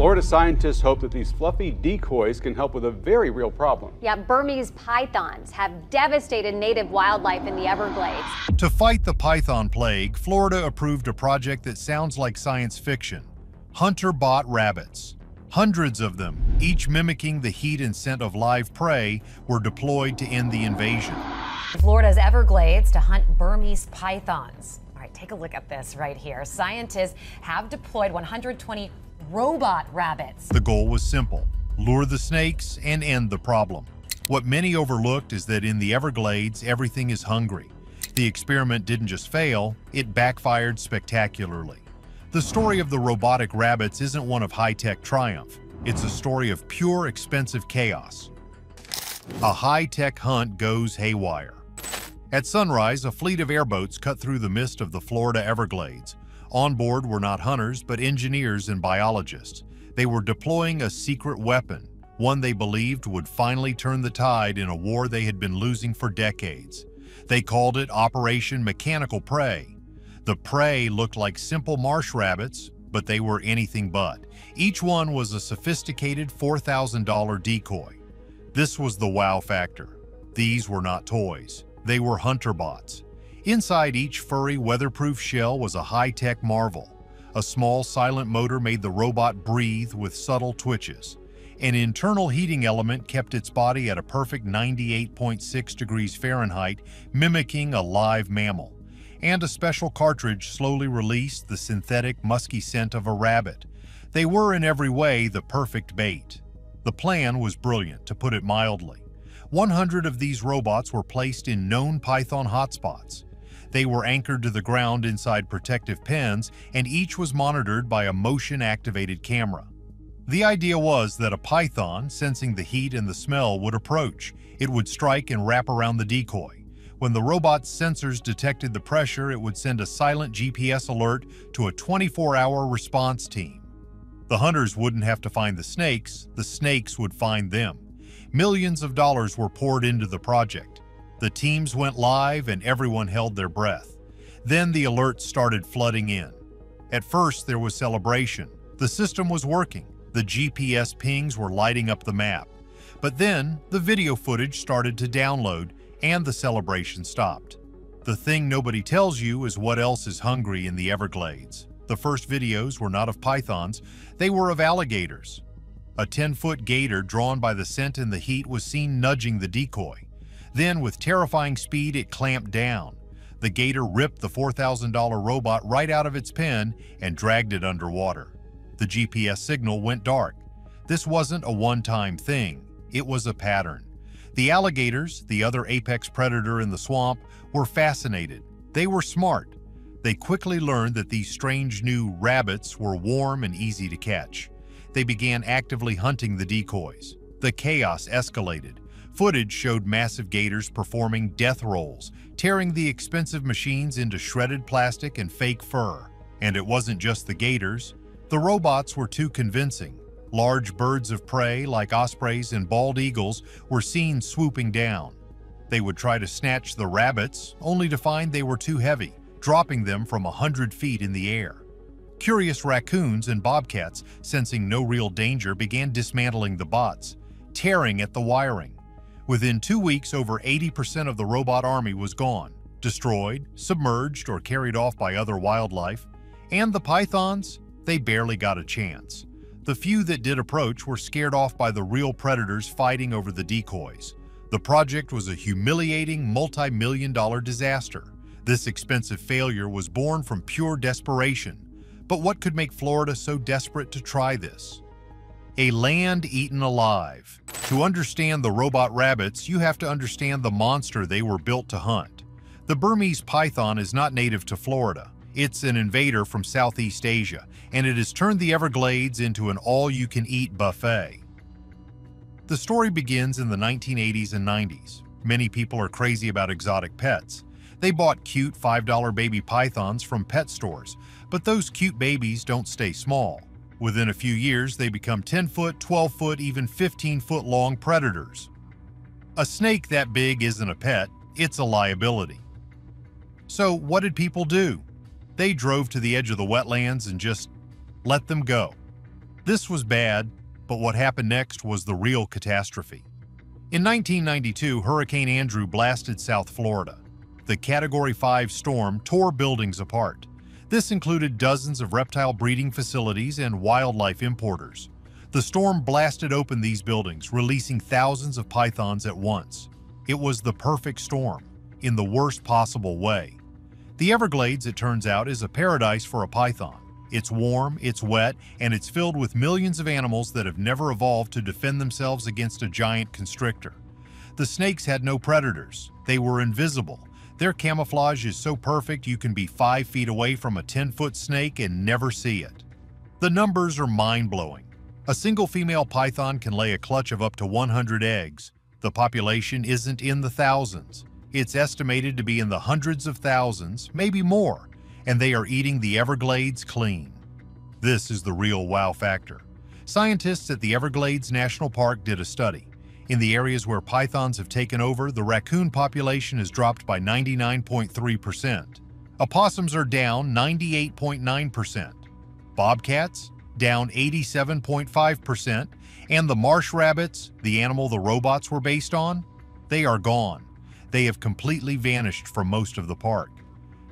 Florida scientists hope that these fluffy decoys can help with a very real problem. Yeah, Burmese pythons have devastated native wildlife in the Everglades. To fight the python plague, Florida approved a project that sounds like science fiction. Hunter-bot rabbits. Hundreds of them, each mimicking the heat and scent of live prey, were deployed to end the invasion. Florida's Everglades to hunt Burmese pythons. All right, take a look at this right here. Scientists have deployed 120 robot rabbits. The goal was simple, lure the snakes and end the problem. What many overlooked is that in the Everglades, everything is hungry. The experiment didn't just fail, it backfired spectacularly. The story of the robotic rabbits isn't one of high-tech triumph. It's a story of pure expensive chaos. A high-tech hunt goes haywire. At sunrise, a fleet of airboats cut through the mist of the Florida Everglades. On board were not hunters, but engineers and biologists. They were deploying a secret weapon, one they believed would finally turn the tide in a war they had been losing for decades. They called it Operation Mechanical Prey. The prey looked like simple marsh rabbits, but they were anything but. Each one was a sophisticated $4,000 decoy. This was the wow factor. These were not toys. They were hunter bots. Inside each furry, weatherproof shell was a high-tech marvel. A small, silent motor made the robot breathe with subtle twitches. An internal heating element kept its body at a perfect 98.6 degrees Fahrenheit, mimicking a live mammal. And a special cartridge slowly released the synthetic, musky scent of a rabbit. They were in every way the perfect bait. The plan was brilliant, to put it mildly. 100 of these robots were placed in known Python hotspots. They were anchored to the ground inside protective pens, and each was monitored by a motion-activated camera. The idea was that a python, sensing the heat and the smell, would approach. It would strike and wrap around the decoy. When the robot's sensors detected the pressure, it would send a silent GPS alert to a 24-hour response team. The hunters wouldn't have to find the snakes, the snakes would find them. Millions of dollars were poured into the project. The teams went live and everyone held their breath. Then the alerts started flooding in. At first, there was celebration. The system was working. The GPS pings were lighting up the map. But then, the video footage started to download and the celebration stopped. The thing nobody tells you is what else is hungry in the Everglades. The first videos were not of pythons, they were of alligators. A 10-foot gator drawn by the scent and the heat was seen nudging the decoy. Then, with terrifying speed, it clamped down. The gator ripped the $4,000 robot right out of its pen and dragged it underwater. The GPS signal went dark. This wasn't a one-time thing. It was a pattern. The alligators, the other apex predator in the swamp, were fascinated. They were smart. They quickly learned that these strange new rabbits were warm and easy to catch. They began actively hunting the decoys. The chaos escalated. Footage showed massive gators performing death rolls, tearing the expensive machines into shredded plastic and fake fur. And it wasn't just the gators. The robots were too convincing. Large birds of prey like ospreys and bald eagles were seen swooping down. They would try to snatch the rabbits, only to find they were too heavy, dropping them from a hundred feet in the air. Curious raccoons and bobcats, sensing no real danger, began dismantling the bots, tearing at the wiring. Within two weeks, over 80% of the robot army was gone, destroyed, submerged, or carried off by other wildlife. And the pythons? They barely got a chance. The few that did approach were scared off by the real predators fighting over the decoys. The project was a humiliating multi-million dollar disaster. This expensive failure was born from pure desperation. But what could make Florida so desperate to try this? A land eaten alive. To understand the robot rabbits, you have to understand the monster they were built to hunt. The Burmese python is not native to Florida. It's an invader from Southeast Asia, and it has turned the Everglades into an all-you-can-eat buffet. The story begins in the 1980s and 90s. Many people are crazy about exotic pets. They bought cute $5 baby pythons from pet stores, but those cute babies don't stay small. Within a few years, they become 10-foot, 12-foot, even 15-foot long predators. A snake that big isn't a pet, it's a liability. So what did people do? They drove to the edge of the wetlands and just let them go. This was bad, but what happened next was the real catastrophe. In 1992, Hurricane Andrew blasted South Florida. The Category 5 storm tore buildings apart. This included dozens of reptile breeding facilities and wildlife importers. The storm blasted open these buildings, releasing thousands of pythons at once. It was the perfect storm, in the worst possible way. The Everglades, it turns out, is a paradise for a python. It's warm, it's wet, and it's filled with millions of animals that have never evolved to defend themselves against a giant constrictor. The snakes had no predators. They were invisible. Their camouflage is so perfect you can be 5 feet away from a 10-foot snake and never see it. The numbers are mind-blowing. A single female python can lay a clutch of up to 100 eggs. The population isn't in the thousands. It's estimated to be in the hundreds of thousands, maybe more, and they are eating the Everglades clean. This is the real wow factor. Scientists at the Everglades National Park did a study. In the areas where pythons have taken over, the raccoon population has dropped by 99.3%. Opossums are down 98.9%. Bobcats, down 87.5%. And the marsh rabbits, the animal the robots were based on, they are gone. They have completely vanished from most of the park.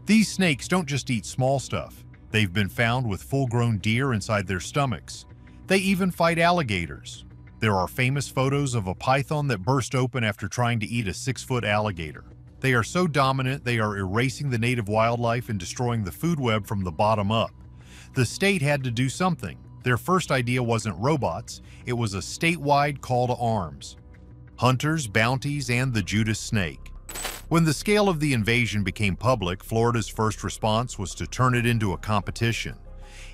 These snakes don't just eat small stuff. They've been found with full-grown deer inside their stomachs. They even fight alligators. There are famous photos of a python that burst open after trying to eat a six-foot alligator. They are so dominant they are erasing the native wildlife and destroying the food web from the bottom up. The state had to do something. Their first idea wasn't robots, it was a statewide call to arms. Hunters, bounties, and the Judas snake. When the scale of the invasion became public, Florida's first response was to turn it into a competition.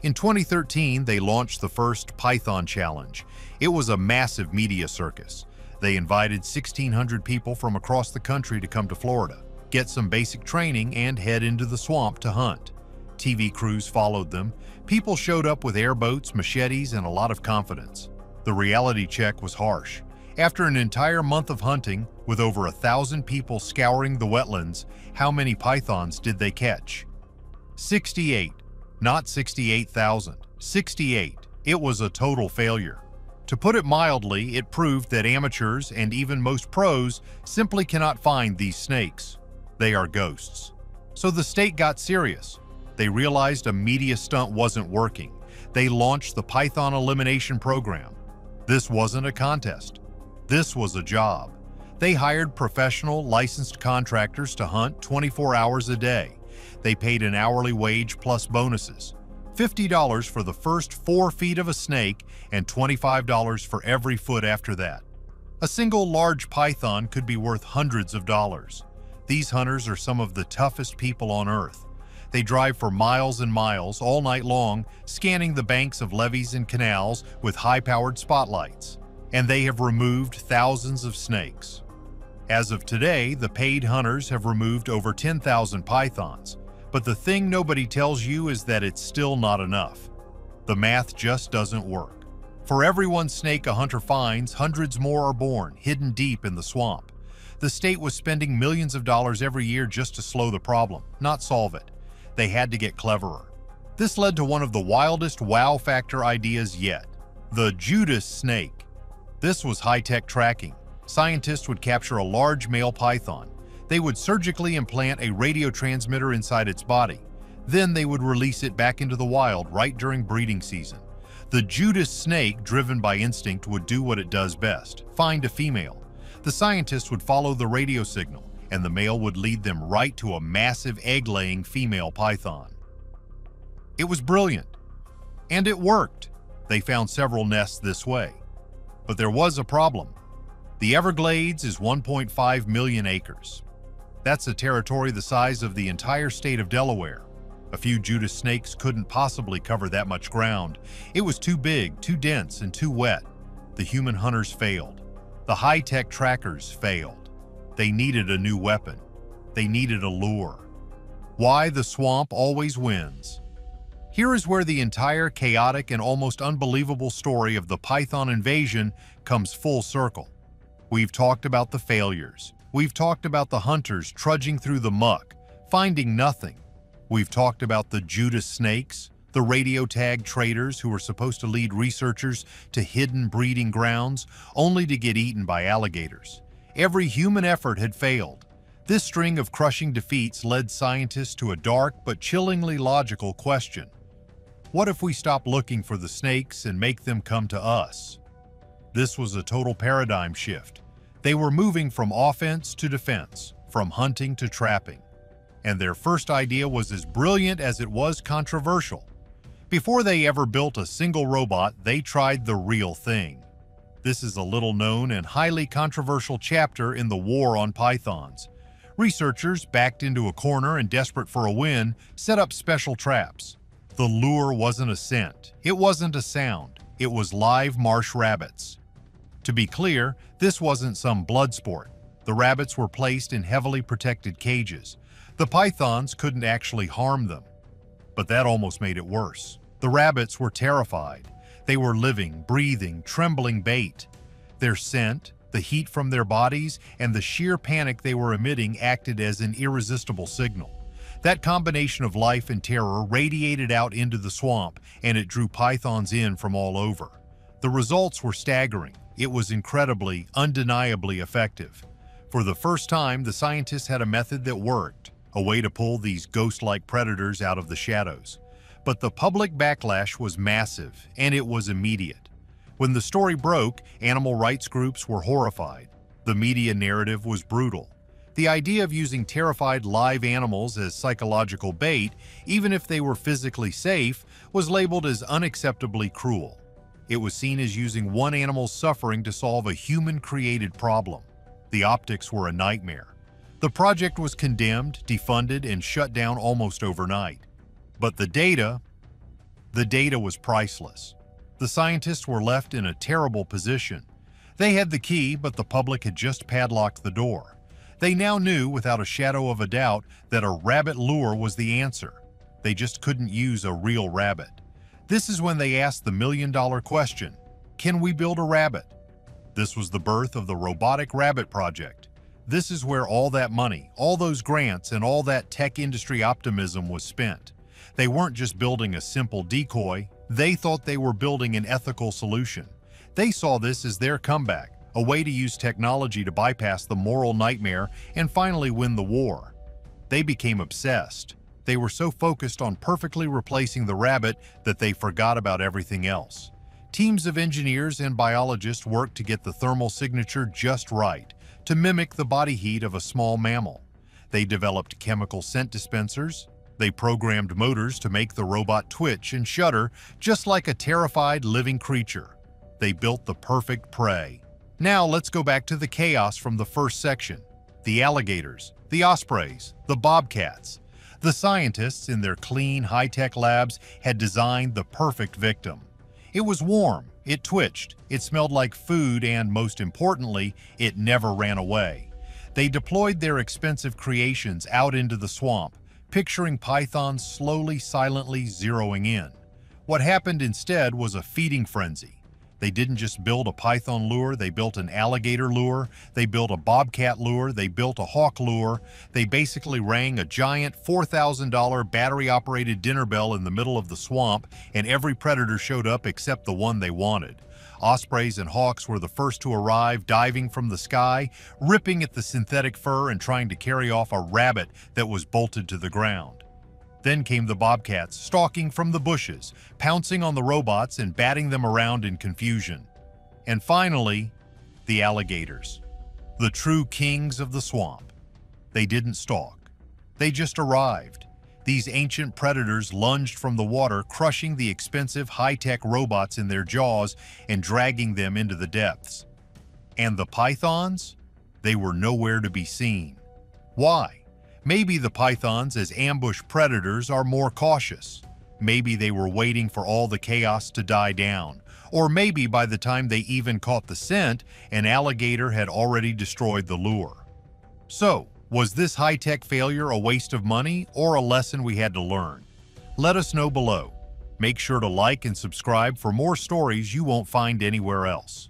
In 2013, they launched the first Python Challenge. It was a massive media circus. They invited 1,600 people from across the country to come to Florida, get some basic training, and head into the swamp to hunt. TV crews followed them. People showed up with airboats, machetes, and a lot of confidence. The reality check was harsh. After an entire month of hunting, with over a thousand people scouring the wetlands, how many pythons did they catch? 68. Not 68,000. 68. It was a total failure. To put it mildly, it proved that amateurs and even most pros simply cannot find these snakes. They are ghosts. So the state got serious. They realized a media stunt wasn't working. They launched the Python Elimination Program. This wasn't a contest. This was a job. They hired professional, licensed contractors to hunt 24 hours a day. They paid an hourly wage plus bonuses. $50 for the first four feet of a snake and $25 for every foot after that. A single large python could be worth hundreds of dollars. These hunters are some of the toughest people on earth. They drive for miles and miles all night long, scanning the banks of levees and canals with high-powered spotlights and they have removed thousands of snakes. As of today, the paid hunters have removed over 10,000 pythons, but the thing nobody tells you is that it's still not enough. The math just doesn't work. For every one snake a hunter finds, hundreds more are born, hidden deep in the swamp. The state was spending millions of dollars every year just to slow the problem, not solve it. They had to get cleverer. This led to one of the wildest wow factor ideas yet, the Judas snake. This was high-tech tracking. Scientists would capture a large male python. They would surgically implant a radio transmitter inside its body. Then they would release it back into the wild right during breeding season. The Judas snake, driven by instinct, would do what it does best, find a female. The scientists would follow the radio signal, and the male would lead them right to a massive egg-laying female python. It was brilliant. And it worked. They found several nests this way. But there was a problem. The Everglades is 1.5 million acres. That's a territory the size of the entire state of Delaware. A few Judas snakes couldn't possibly cover that much ground. It was too big, too dense, and too wet. The human hunters failed. The high-tech trackers failed. They needed a new weapon. They needed a lure. Why the swamp always wins. Here is where the entire chaotic and almost unbelievable story of the Python invasion comes full circle. We've talked about the failures. We've talked about the hunters trudging through the muck, finding nothing. We've talked about the Judas snakes, The radio tag traitors who were supposed to lead researchers to hidden breeding grounds only to get eaten by alligators. Every human effort had failed. This string of crushing defeats led scientists to a dark but chillingly logical question. What if we stop looking for the snakes and make them come to us? This was a total paradigm shift. They were moving from offense to defense, from hunting to trapping. And their first idea was as brilliant as it was controversial. Before they ever built a single robot, they tried the real thing. This is a little known and highly controversial chapter in the war on pythons. Researchers, backed into a corner and desperate for a win, set up special traps. The lure wasn't a scent, it wasn't a sound, it was live marsh rabbits. To be clear, this wasn't some blood sport. The rabbits were placed in heavily protected cages. The pythons couldn't actually harm them. But that almost made it worse. The rabbits were terrified. They were living, breathing, trembling bait. Their scent, the heat from their bodies, and the sheer panic they were emitting acted as an irresistible signal. That combination of life and terror radiated out into the swamp, and it drew pythons in from all over. The results were staggering. It was incredibly, undeniably effective. For the first time, the scientists had a method that worked, a way to pull these ghost-like predators out of the shadows. But the public backlash was massive, and it was immediate. When the story broke, animal rights groups were horrified. The media narrative was brutal. The idea of using terrified live animals as psychological bait, even if they were physically safe, was labeled as unacceptably cruel. It was seen as using one animal's suffering to solve a human-created problem. The optics were a nightmare. The project was condemned, defunded, and shut down almost overnight. But the data, the data was priceless. The scientists were left in a terrible position. They had the key, but the public had just padlocked the door. They now knew, without a shadow of a doubt, that a rabbit lure was the answer. They just couldn't use a real rabbit. This is when they asked the million-dollar question, can we build a rabbit? This was the birth of the Robotic Rabbit Project. This is where all that money, all those grants, and all that tech industry optimism was spent. They weren't just building a simple decoy, they thought they were building an ethical solution. They saw this as their comeback, a way to use technology to bypass the moral nightmare and finally win the war. They became obsessed. They were so focused on perfectly replacing the rabbit that they forgot about everything else. Teams of engineers and biologists worked to get the thermal signature just right, to mimic the body heat of a small mammal. They developed chemical scent dispensers. They programmed motors to make the robot twitch and shudder just like a terrified living creature. They built the perfect prey. Now let's go back to the chaos from the first section. The alligators, the ospreys, the bobcats, the scientists, in their clean, high-tech labs, had designed the perfect victim. It was warm, it twitched, it smelled like food, and most importantly, it never ran away. They deployed their expensive creations out into the swamp, picturing pythons slowly, silently zeroing in. What happened instead was a feeding frenzy. They didn't just build a python lure, they built an alligator lure, they built a bobcat lure, they built a hawk lure. They basically rang a giant $4,000 battery-operated dinner bell in the middle of the swamp, and every predator showed up except the one they wanted. Ospreys and hawks were the first to arrive, diving from the sky, ripping at the synthetic fur and trying to carry off a rabbit that was bolted to the ground. Then came the bobcats, stalking from the bushes, pouncing on the robots and batting them around in confusion. And finally, the alligators, the true kings of the swamp. They didn't stalk. They just arrived. These ancient predators lunged from the water, crushing the expensive high-tech robots in their jaws and dragging them into the depths. And the pythons? They were nowhere to be seen. Why? Maybe the pythons as ambush predators are more cautious. Maybe they were waiting for all the chaos to die down. Or maybe by the time they even caught the scent, an alligator had already destroyed the lure. So, was this high-tech failure a waste of money or a lesson we had to learn? Let us know below. Make sure to like and subscribe for more stories you won't find anywhere else.